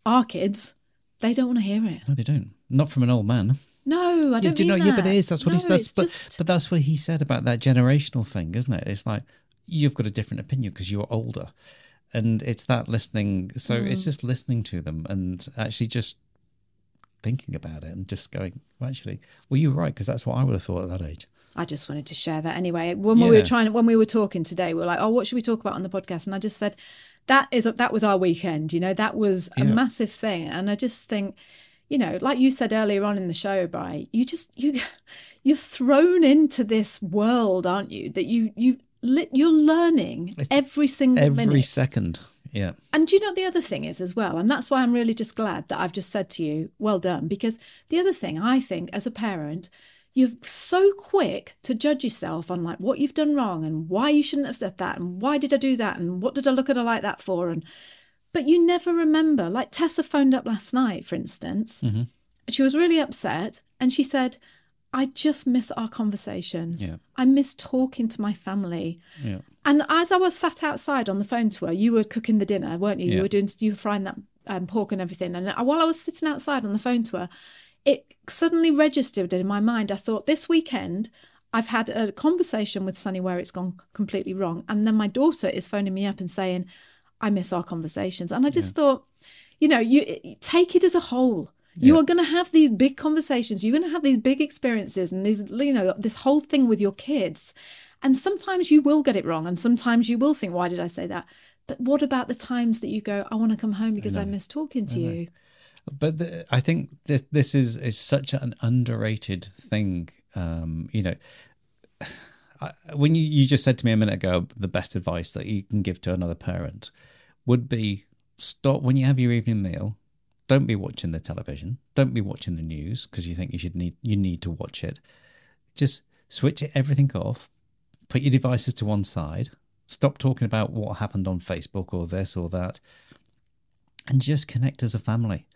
our kids they don't want to hear it No, they don't. Not from an old man. no i Yeah, don't do you know? mean Yeah, but it is. That's what no, he it's But, just but that's what he said about that generational thing, isn't it? It's like you've got a different opinion because you're older, and it's that listening. So Mm. it's just listening to them and actually just thinking about it and just going, well, actually, well, you're right because that's what I would have thought at that age. I just wanted to share that anyway. When we were trying, when we were talking today, we were like, "Oh, what should we talk about on the podcast?" And I just said, "That is that was our weekend. You know, that was a Yeah. massive thing." And I just think, you know, like you said earlier on in the show, Bri, you just you you're thrown into this world, aren't you? That you you you're learning It's every single Every minute. second. Yeah. And do you know what the other thing is as well? And that's why I'm really just glad that I've just said to you, well done. Because the other thing I think as a parent, you're so quick to judge yourself on like what you've done wrong and why you shouldn't have said that and why did I do that and what did I look at her like that for? And but you never remember. Like Tessa phoned up last night, for instance. She was really upset and she said, I just miss our conversations. Yeah. I miss talking to my family. Yeah. And as I was sat outside on the phone to her, you were cooking the dinner, weren't you? You were doing, you were frying that um, pork and everything. And while I was sitting outside on the phone to her, it suddenly registered in my mind. I thought this weekend I've had a conversation with Sonny where it's gone completely wrong, and then my daughter is phoning me up and saying, "I miss our conversations." And I just thought, you know, you take it as a whole. You Yeah. are going to have these big conversations. You're going to have these big experiences and these, you know, this whole thing with your kids. And sometimes you will get it wrong, and sometimes you will think, "Why did I say that?" But what about the times that you go, "I want to come home because I, miss talking to you"? But the, I think this, this is is such an underrated thing. Um, you know, I, when you, you just said to me a minute ago, the best advice that you can give to another parent would be stop when you have your evening meal. Don't be watching the television. Don't be watching the news because you think you should need you need to watch it. Just switch everything off. Put your devices to one side. Stop talking about what happened on Facebook or this or that, and just connect as a family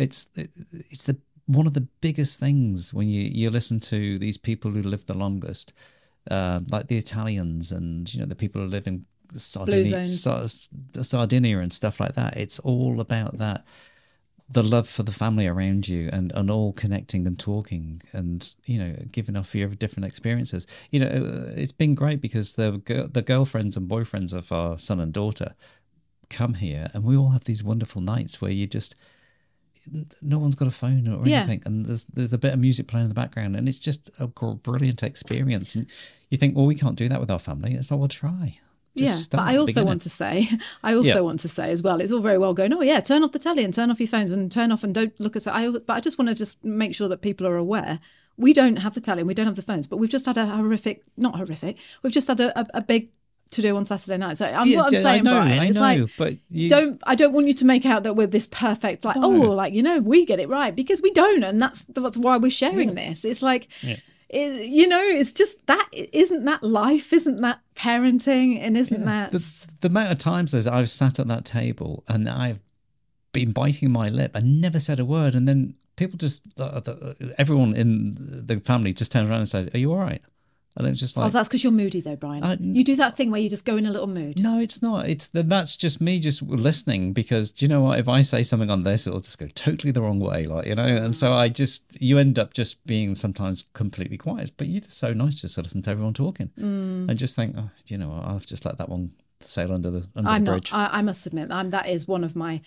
it's it's the one of the biggest things when you you listen to these people who live the longest um, like the Italians and you know the people who live in Sardinia, Sardinia and stuff like that. It's all about that the love for the family around you and, and all connecting and talking and you know giving off your different experiences. You know uh, it's been great because the the girlfriends and boyfriends of our son and daughter come here and we all have these wonderful nights where you just no one's got a phone or Yeah. anything and there's there's a bit of music playing in the background and it's just a brilliant experience and you think well we can't do that with our family it's like well try Just yeah, but I also want to say, I also Yeah. want to say as well, it's all very well going, oh yeah, turn off the telly and turn off your phones and turn off and don't look at. I, but I just want to just make sure that people are aware. We don't have the telly and we don't have the phones, but we've just had a horrific, not horrific, we've just had a, a, a big to do on Saturday night. So I'm, Yeah, what I'm I saying, know, Brian, I it's know, like but you- don't. I don't want you to make out that we're this perfect, like oh, like you know, we get it right because we don't, and that's that's why we're sharing this. It's like. it- you know, it's just that isn't that life, isn't that parenting, and isn't that the, the amount of times as I've sat at that table and I've been biting my lip and never said a word, and then people just, uh, the, everyone in the family just turned around and said, "Are you all right?" And it was just Oh, like, that's because you're moody, though, Brian. Uh, you do that thing where you just go in a little mood. no, it's not. It's that's just me just listening because do you know what? If I say something on this, it'll just go totally the wrong way, like you know. And so I just you end up just being sometimes completely quiet, but you're just so nice just to listen to everyone talking and just think, oh, do you know what? I'll just let that one sail under the under I'm the not. bridge. I, I must admit, I'm, that is one of my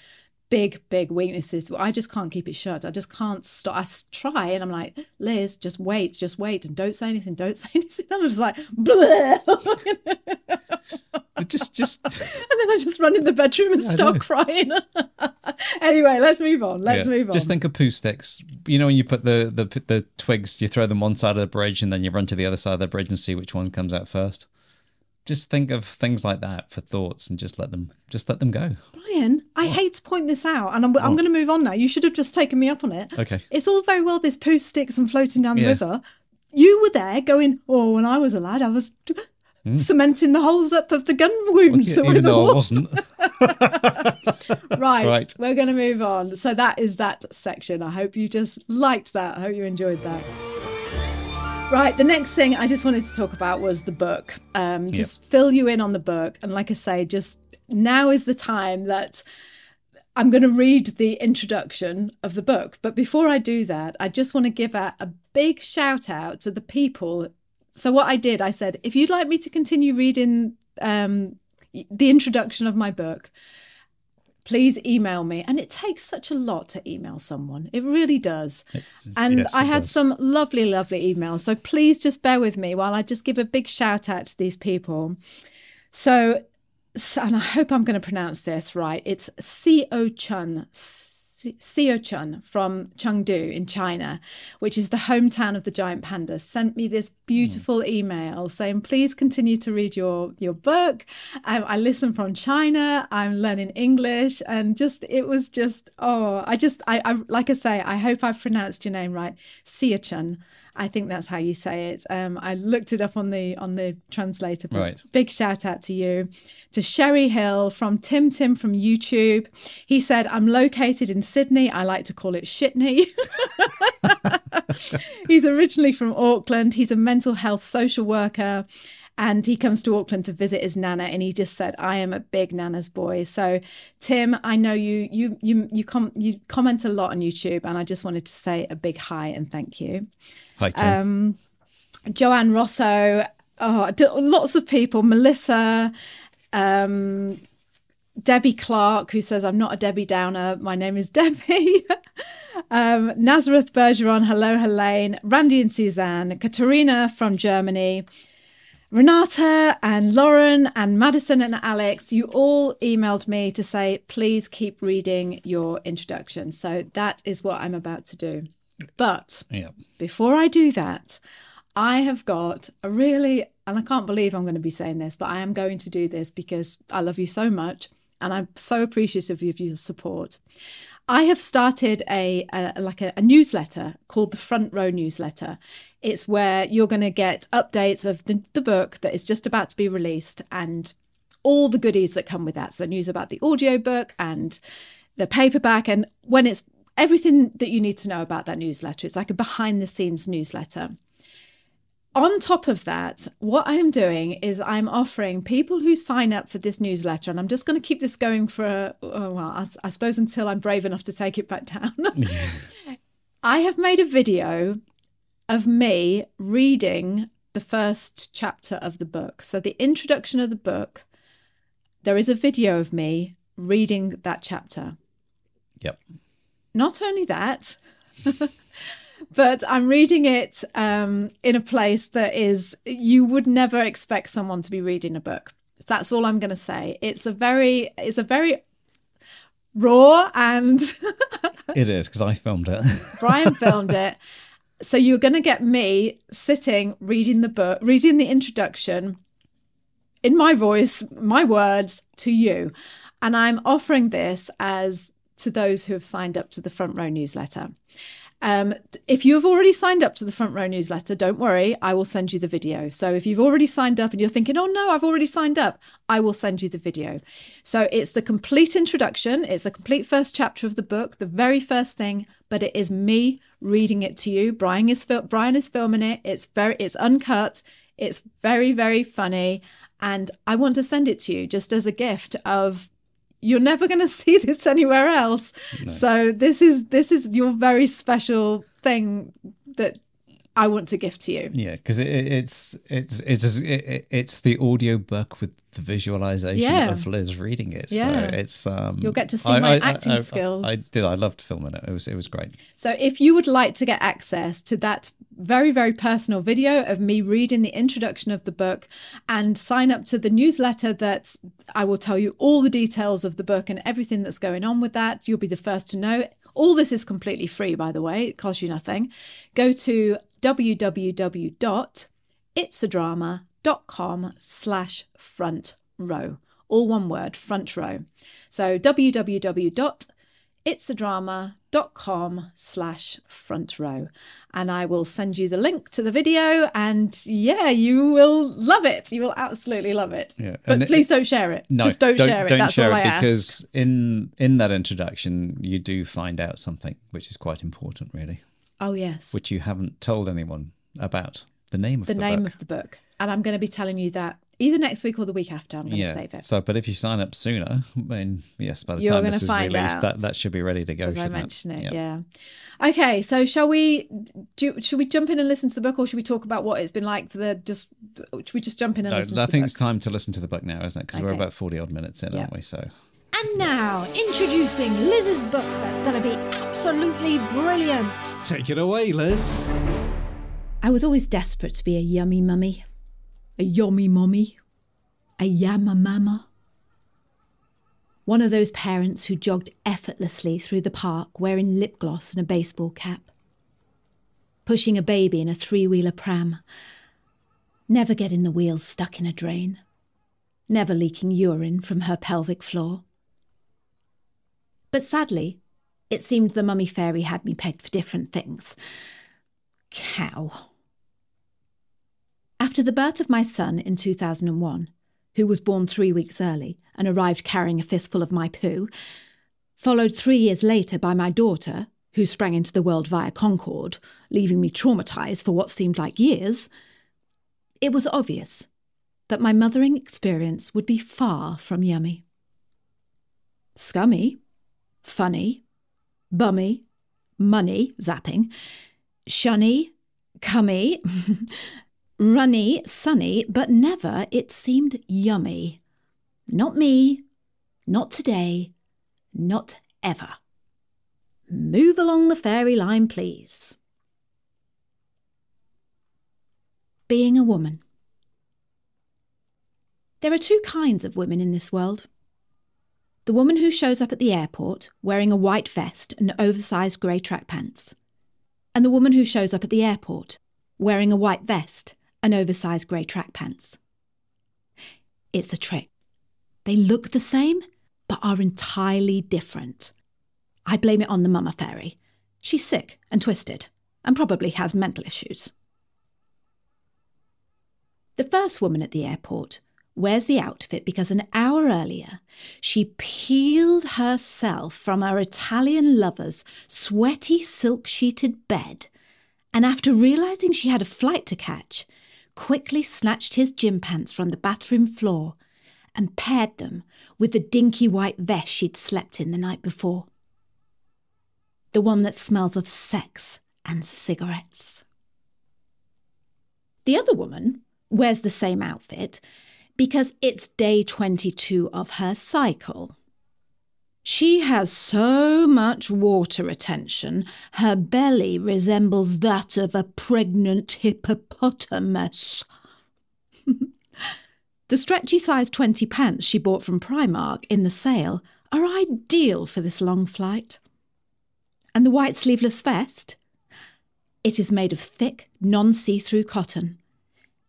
big, big weaknesses. I just can't keep it shut. I just can't stop. I try, and I'm like, Liz, just wait, just wait, and don't say anything. Don't say anything. I'm just like, just just and then I just run in the bedroom and I start crying. anyway, let's move on. Let's Yeah. move on. Just think of poo sticks. You know, when you put the, the the twigs, you throw them one side of the bridge, and then you run to the other side of the bridge and see which one comes out first. Just think of things like that for thoughts, and just let them just let them go. Brian, I hate to point this out, and I'm, I'm going to move on now. You should have just taken me up on it. Okay. It's all very well this poo sticks and floating down the Yeah. river. You were there going, oh, when I was a lad, I was hmm. cementing the holes up of the gun wounds that were in the I wasn't. Right, Right. we're going to move on. So that is that section. I hope you just liked that. I hope you enjoyed that. Right, the next thing I just wanted to talk about was the book. Um, just fill you in on the book. And like I say, just now is the time that I'm going to read the introduction of the book. But before I do that, I just want to give out a big shout out to the people. So, what I did, I said, if you'd like me to continue reading um, the introduction of my book, please email me. And it takes such a lot to email someone. It really does. and yes, I had does. some lovely, lovely emails. So please just bear with me while I just give a big shout out to these people. So, and I hope I'm going to pronounce this right. It's Seo Chun. Seo Chun from Chengdu in China, which is the hometown of the giant panda, sent me this beautiful email saying, "Please continue to read your your book. Um, I listen from China. I'm learning English, and just it was just oh, I just I, I like I say, I hope I've pronounced your name right, Seo Chun. I think that's how you say it. Um, I looked it up on the on the translator. but Right. Big shout out to you, to Sherry Hill from Tim Tim from YouTube. He said, "I'm located in Sydney. I like to call it Shitney." He's originally from Auckland. He's a mental health social worker. And he comes to Auckland to visit his nana, and he just said, "I am a big nana's boy." So, Tim, I know you you you you com- you comment a lot on YouTube, and I just wanted to say a big hi and thank you. Hi, Tim. Um, Joanne Rosso, oh, lots of people, Melissa, um, Debbie Clark, who says, I'm not a Debbie Downer. My name is Debbie. um, Nazareth Bergeron, hello, Helene. Randy and Suzanne. Katerina from Germany. Renata and Lauren and Madison and Alex, you all emailed me to say, please keep reading your introduction. So that is what I'm about to do. But yeah. before I do that, I have got a really, and I can't believe I'm going to be saying this, but I am going to do this because I love you so much and I'm so appreciative of your support. I have started a, a like a, a newsletter called the Front Row Newsletter. It's where you're going to get updates of the, the book that is just about to be released and all the goodies that come with that. So news about the audiobook and the paperback and when it's everything that you need to know about that newsletter. It's like a behind the scenes newsletter. On top of that, what I am doing is I'm offering people who sign up for this newsletter, and I'm just going to keep this going for, oh, well, I, I suppose until I'm brave enough to take it back down. I have made a video of me reading the first chapter of the book. So, the introduction of the book, there is a video of me reading that chapter. Yep. Not only that, but I'm reading it um, in a place that is, you would never expect someone to be reading a book. That's all I'm going to say. It's a very, it's a very raw and It is because I filmed it. Brian filmed it. So you're going to get me sitting reading the book, reading the introduction in my voice, my words to you. And I'm offering this as to those who have signed up to the Front Row newsletter. Um, if you have already signed up to the Front Row newsletter, don't worry, I will send you the video. So if you've already signed up and you're thinking, oh no, I've already signed up, I will send you the video. So it's the complete introduction, it's the complete first chapter of the book, the very first thing, but it is me reading it to you. Brian is Brian is filming it. It's very it's uncut. It's very very funny, and I want to send it to you just as a gift of you're never going to see this anywhere else. So this is this is your very special thing that I want to gift to you. Yeah, because it, it, it's it's it's it, it- it's the audio book with the visualization Yeah. of Liz reading it. Yeah. so it's um. You'll get to see my acting skills. I, did. I loved filming it. It was it was great. So if you would like to get access to that very, very personal video of me reading the introduction of the book and sign up to the newsletter that I will tell you all the details of the book and everything that's going on with that, you'll be the first to know. All this is completely free, by the way, it costs you nothing. Go to www.itsadrama.com slash front row. All one word, front row. So www itsadrama.com slash front row. And i will send you the link to the video and yeah you will love it. You will absolutely love it. Yeah, but and it- please don't share it. No, just don't, share it. Don't that's share all it i because ask in in that introduction you do find out something which is quite important, really, oh yes which you haven't told anyone about the name of the book. the, name book. of the book and i'm going to be telling you that either next week or the week after i'm going to save it So, but if you sign up sooner, I mean, yes, by the You're time this is released, out. that that should be ready to go. as I shouldn't mention it, Yep. yeah. Okay, so shall we? Do, should we jump in and listen to the book, or should we talk about what it's been like for the just? Should we just jump in and No, listen I think it's time to listen to the book now, isn't it? Because we're about forty odd minutes in, Yeah. aren't we? So And now, introducing Liz's book that's going to be absolutely brilliant. Take it away, Liz. I was always desperate to be a yummy mummy, a yummy mummy, a yamma mama. One of those parents who jogged effortlessly through the park wearing lip gloss and a baseball cap, pushing a baby in a three wheeler pram, never getting the wheels stuck in a drain, never leaking urine from her pelvic floor. But sadly, it seemed the mummy fairy had me pegged for different things. Cow. After the birth of my son in 2001, who was born three weeks early and arrived carrying a fistful of my poo, followed three years later by my daughter, who sprang into the world via Concord, leaving me traumatised for what seemed like years, it was obvious that my mothering experience would be far from yummy. Scummy, funny, bummy, money, zapping, shunny, cummy, runny, sunny, but never, it seemed, yummy. Not me, not today, not ever. Move along the fairy line, please. Being a woman. There are two kinds of women in this world. The woman who shows up at the airport wearing a white vest and oversized grey track pants, and the woman who shows up at the airport wearing a white vest and oversized grey track pants. It's a trick. They look the same, but are entirely different. I blame it on the mama fairy. She's sick and twisted, and probably has mental issues. The first woman at the airport wears the outfit because an hour earlier she peeled herself from her Italian lover's sweaty silk sheeted bed, and after realizing she had a flight to catch, quickly snatched his gym pants from the bathroom floor and paired them with the dinky white vest she'd slept in the night before. The one that smells of sex and cigarettes. The other woman wears the same outfit because it's day 22 of her cycle. She has so much water retention, her belly resembles that of a pregnant hippopotamus. the stretchy size 20 pants she bought from Primark in the sale are ideal for this long flight. And the white sleeveless vest? It is made of thick, non see through cotton,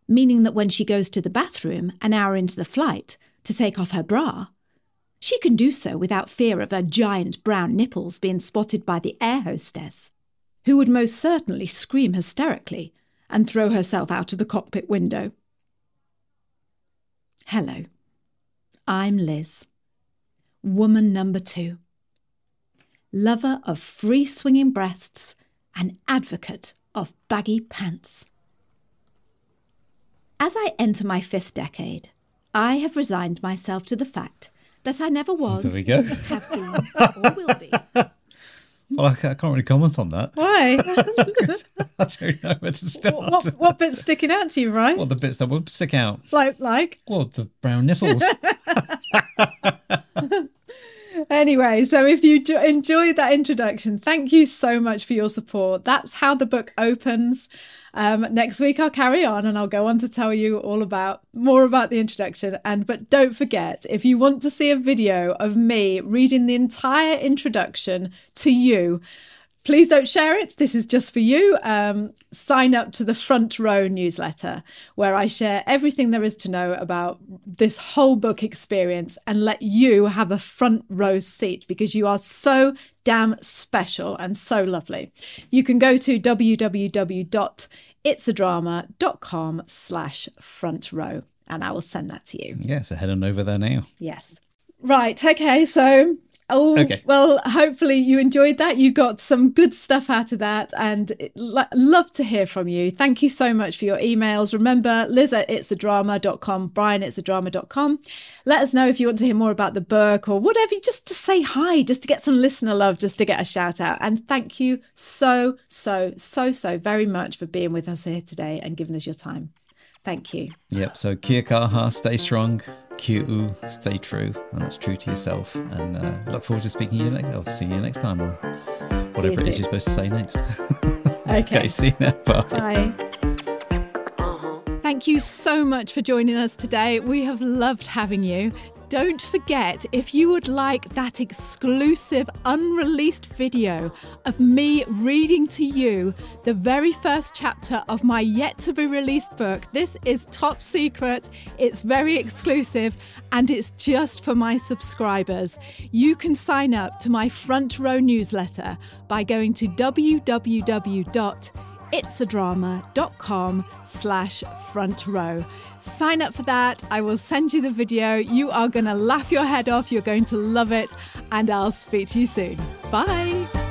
meaning that when she goes to the bathroom an hour into the flight to take off her bra, she can do so without fear of her giant brown nipples being spotted by the air hostess, who would most certainly scream hysterically and throw herself out of the cockpit window. Hello, I'm Liz, woman number two, lover of free swinging breasts and advocate of baggy pants. As I enter my fifth decade, I have resigned myself to the fact that I never was, There we go. have been, or will be. Well, I, can't really comment on that. Why? I don't know where to start. what, what bit's sticking out to you, right? Well, the bits that would stick out. like, like. Well, the brown nipples. Anyway, so if you jo- enjoyed that introduction, thank you so much for your support. That's how the book opens. Um, next week I'll carry on and I'll go on to tell you all about more about the introduction. And but don't forget, if you want to see a video of me reading the entire introduction to you, please don't share it. This is just for you. Um, sign up to the Front Row newsletter, where I share everything there is to know about this whole book experience and let you have a front row seat because you are so damn special and so lovely. You can go to www.itsadrama.com slash front row and I will send that to you. yeah, so head on over there now. Yes. Right. Okay. So, oh, Okay. well, hopefully you enjoyed that. You got some good stuff out of that and lo- love to hear from you. Thank you so much for your emails. Remember, Liz at it'sadrama.com, Brian at it'sadrama.com. Let us know if you want to hear more about the book or whatever, just to say hi, just to get some listener love, just to get a shout out. And thank you so, so, so, so very much for being with us here today and giving us your time. Thank you. Yep. So kia kaha, stay strong, you. Stay true, and that's true to yourself. And uh, look forward to speaking to you next. I'll see you next time, or whatever it is you're supposed to say next. Okay. okay, see you now. Bye. Bye. Thank you so much for joining us today. We have loved having you. Don't forget, if you would like that exclusive unreleased video of me reading to you the very first chapter of my yet to be released book, this is top secret, it's very exclusive, and it's just for my subscribers. You can sign up to my front row newsletter by going to www itsadrama.com slash front row. Sign up for that. I will send you the video. You are going to laugh your head off. You're going to love it. And I'll speak to you soon. Bye.